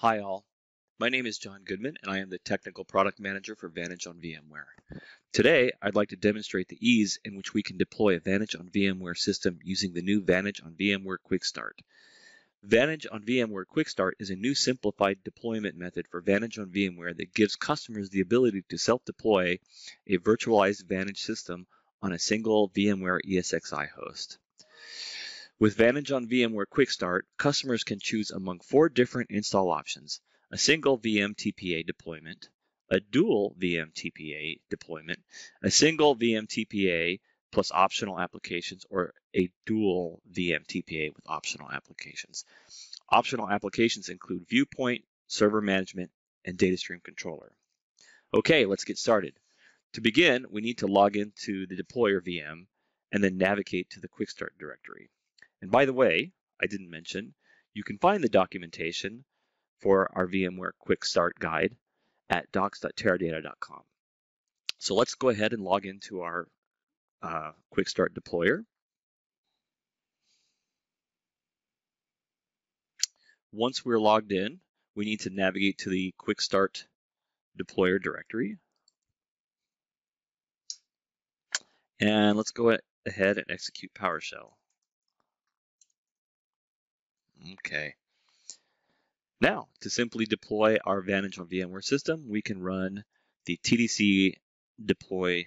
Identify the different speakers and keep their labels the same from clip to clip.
Speaker 1: Hi all, my name is John Goodman and I am the Technical Product Manager for Vantage on VMware. Today, I'd like to demonstrate the ease in which we can deploy a Vantage on VMware system using the new Vantage on VMware Quick Start. Vantage on VMware Quick Start is a new simplified deployment method for Vantage on VMware that gives customers the ability to self-deploy a virtualized Vantage system on a single VMware ESXi host. With Vantage on VMware Quick Start, customers can choose among four different install options, a single VM TPA deployment, a dual VM TPA deployment, a single VM TPA plus optional applications, or a dual VM TPA with optional applications. Optional applications include Viewpoint, Server Management, and Data Stream Controller. Okay, let's get started. To begin, we need to log into the deployer VM and then navigate to the Quick Start directory. And by the way, I didn't mention, you can find the documentation for our VMware Quick Start Guide at docs.teradata.com. So let's go ahead and log into our uh, Quick Start deployer. Once we're logged in, we need to navigate to the Quick Start deployer directory. And let's go ahead and execute PowerShell. Okay. Now, to simply deploy our Vantage on VMware system, we can run the TDC deploy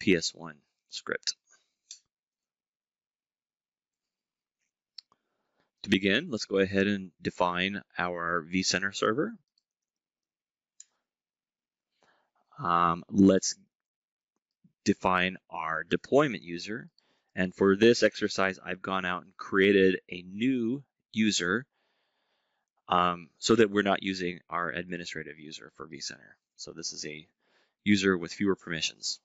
Speaker 1: PS1 script. To begin, let's go ahead and define our vCenter server. Um, let's define our deployment user. And for this exercise, I've gone out and created a new user um, so that we're not using our administrative user for vCenter. So this is a user with fewer permissions.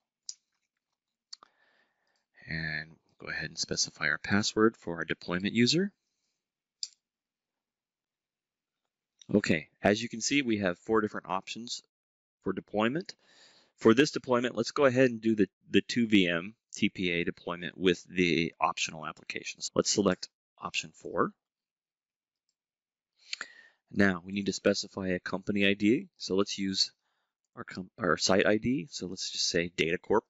Speaker 1: And go ahead and specify our password for our deployment user. Okay, as you can see, we have four different options for deployment. For this deployment, let's go ahead and do the, the 2VM TPA deployment with the optional applications. Let's select option four. Now we need to specify a company ID. So let's use our, our site ID. So let's just say DataCorp.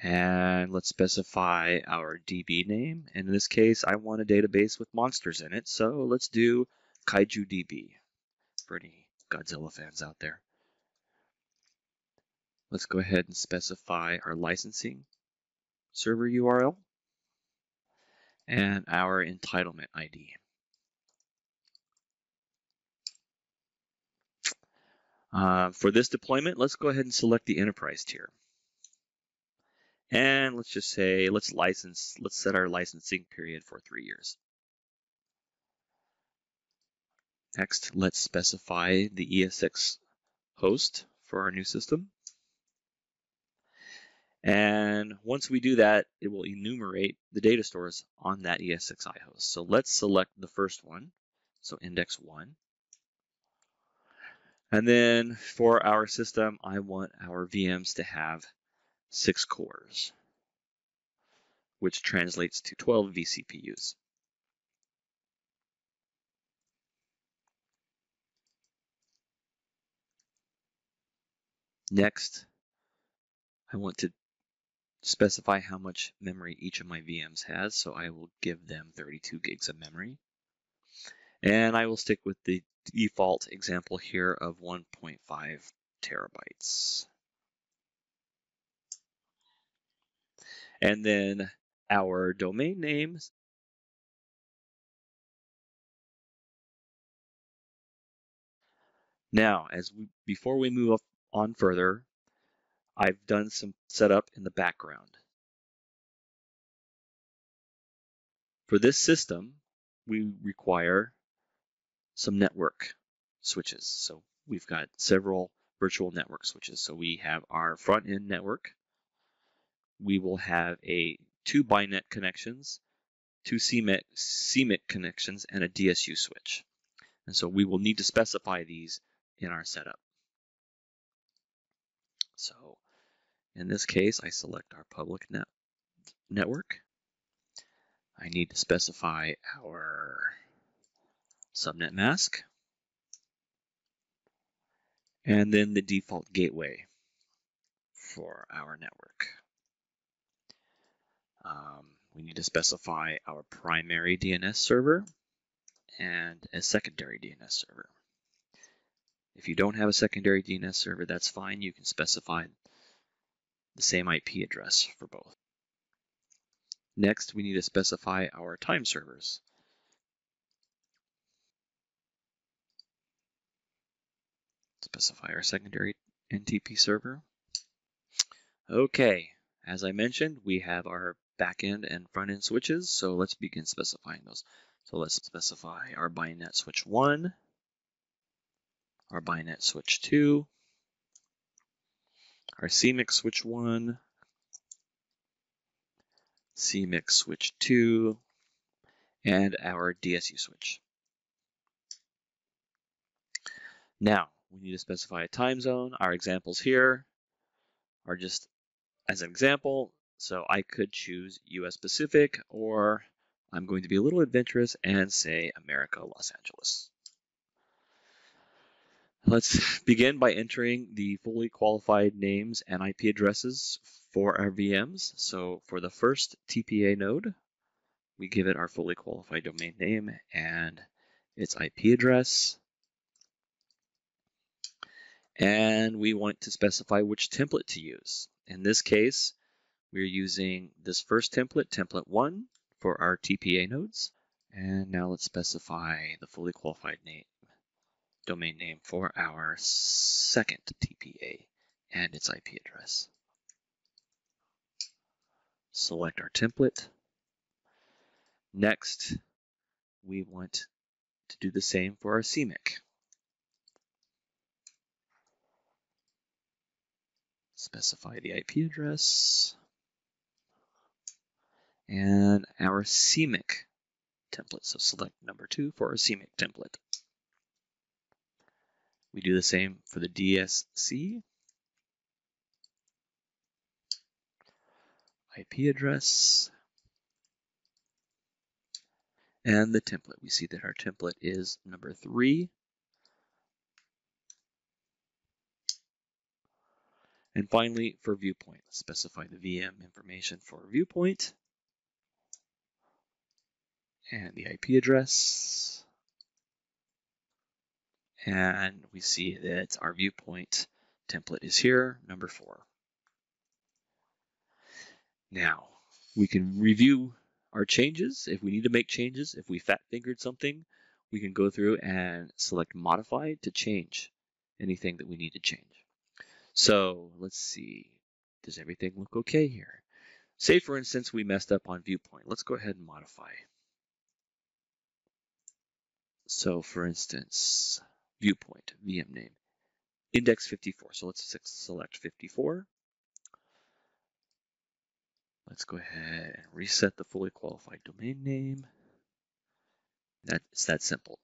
Speaker 1: And let's specify our DB name. And in this case, I want a database with monsters in it. So let's do Kaiju DB for any Godzilla fans out there. Let's go ahead and specify our licensing server URL and our entitlement ID. Uh, for this deployment, let's go ahead and select the enterprise tier. And let's just say, let's license, let's set our licensing period for three years. Next, let's specify the ESX host for our new system. And once we do that, it will enumerate the data stores on that ESXi host. So let's select the first one, so index one. And then for our system, I want our VMs to have six cores, which translates to 12 vCPUs. Next, I want to specify how much memory each of my VMs has, so I will give them 32 gigs of memory. And I will stick with the default example here of 1.5 terabytes. And then our domain names Now, as we, before we move on further, I've done some setup in the background. For this system, we require some network switches. So we've got several virtual network switches. So we have our front end network. We will have a two BYNET connections, two CMIC, CMIC connections, and a DSU switch. And so we will need to specify these in our setup. So in this case, I select our public net network. I need to specify our subnet mask, and then the default gateway for our network. Um, we need to specify our primary DNS server and a secondary DNS server. If you don't have a secondary DNS server, that's fine. You can specify the same IP address for both. Next, we need to specify our time servers. Specify our secondary NTP server. Okay, as I mentioned, we have our backend and front-end switches, so let's begin specifying those. So let's specify our BYNET switch 1, our BYNET switch 2, our CMIC switch 1, CMIC switch 2, and our DSU switch. Now, we need to specify a time zone. Our examples here are just as an example. So I could choose US Pacific, or I'm going to be a little adventurous and say America, Los Angeles. Let's begin by entering the fully qualified names and IP addresses for our VMs. So for the first TPA node, we give it our fully qualified domain name and its IP address. And we want to specify which template to use. In this case, we're using this first template, template one, for our TPA nodes. And now let's specify the fully qualified name, domain name for our second TPA and its IP address. Select our template. Next, we want to do the same for our CMIC. Specify the IP address, and our CMIC template. So select number two for our CMIC template. We do the same for the DSC, IP address, and the template. We see that our template is number three And finally, for viewpoint, specify the VM information for viewpoint and the IP address. And we see that our viewpoint template is here, number four. Now, we can review our changes. If we need to make changes, if we fat fingered something, we can go through and select modify to change anything that we need to change. So let's see, does everything look okay here? Say for instance, we messed up on viewpoint. Let's go ahead and modify. So for instance, viewpoint, VM name, index 54. So let's select 54. Let's go ahead and reset the fully qualified domain name. That's that simple.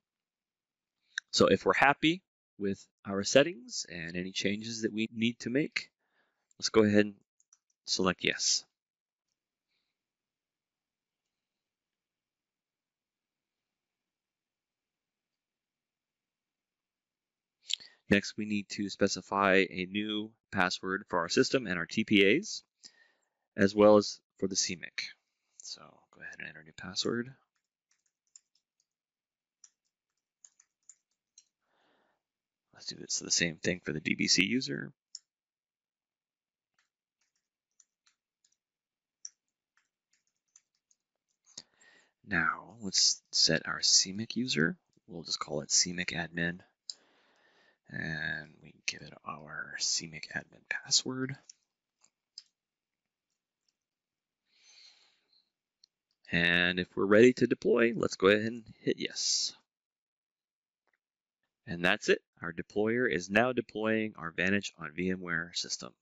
Speaker 1: So if we're happy with our settings and any changes that we need to make. Let's go ahead and select yes. Next, we need to specify a new password for our system and our TPAs, as well as for the CMIC. So go ahead and enter a new password. Let's do this the same thing for the DBC user. Now let's set our CMIC user. We'll just call it CMIC admin. And we give it our CMIC admin password. And if we're ready to deploy, let's go ahead and hit yes. And that's it. Our deployer is now deploying our Vantage on VMware system.